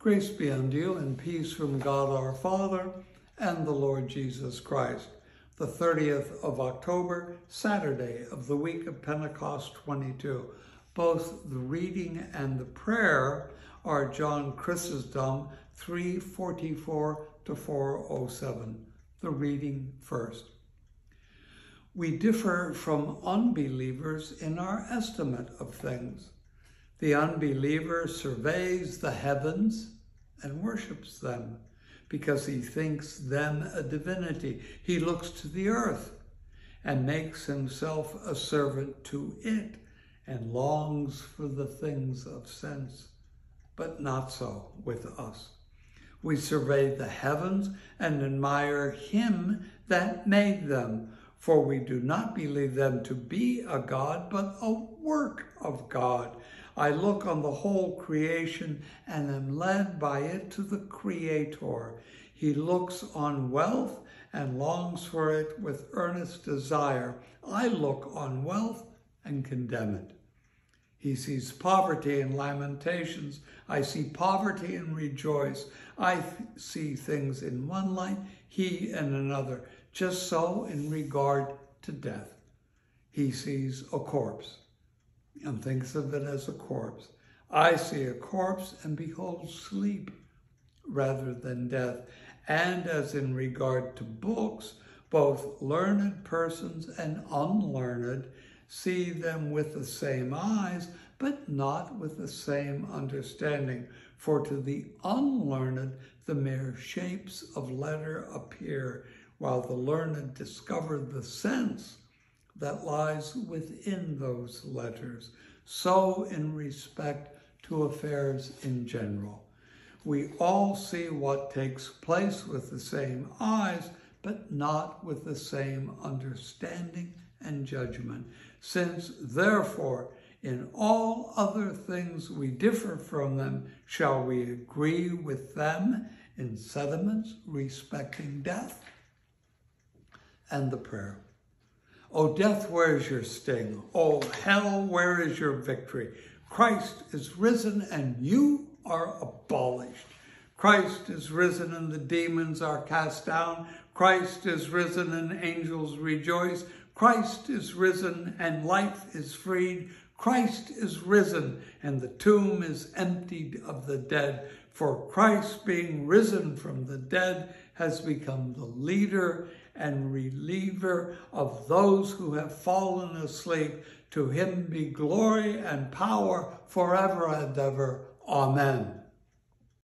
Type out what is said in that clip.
Grace be unto you and peace from God our Father and the Lord Jesus Christ. The 30th of October, Saturday of the week of Pentecost 22. Both the reading and the prayer are John Chrysostom 344 to 407. The reading first. We differ from unbelievers in our estimate of things. The unbeliever surveys the heavens and worships them because he thinks them a divinity. He looks to the earth and makes himself a servant to it and longs for the things of sense. But not so with us. We survey the heavens and admire him that made them, for we do not believe them to be a God, but a work of God. I look on the whole creation and am led by it to the Creator. He looks on wealth and longs for it with earnest desire. I look on wealth and condemn it. He sees poverty and lamentations. I see poverty and rejoice. I th see things in one light, he in another. Just so in regard to death. He sees a corpse and thinks of it as a corpse. I see a corpse and behold sleep rather than death. And as in regard to books, both learned persons and unlearned see them with the same eyes, but not with the same understanding. For to the unlearned, the mere shapes of letter appear, while the learned discover the sense that lies within those letters. So in respect to affairs in general. We all see what takes place with the same eyes, but not with the same understanding and judgment. Since, therefore, in all other things we differ from them, shall we agree with them in sentiments respecting death? And the prayer. O death, where is your sting? O hell, where is your victory? Christ is risen and you are abolished. Christ is risen and the demons are cast down. Christ is risen and angels rejoice. Christ is risen and life is freed. Christ is risen and the tomb is emptied of the dead. For Christ being risen from the dead has become the leader and reliever of those who have fallen asleep. To him be glory and power forever and ever. Amen.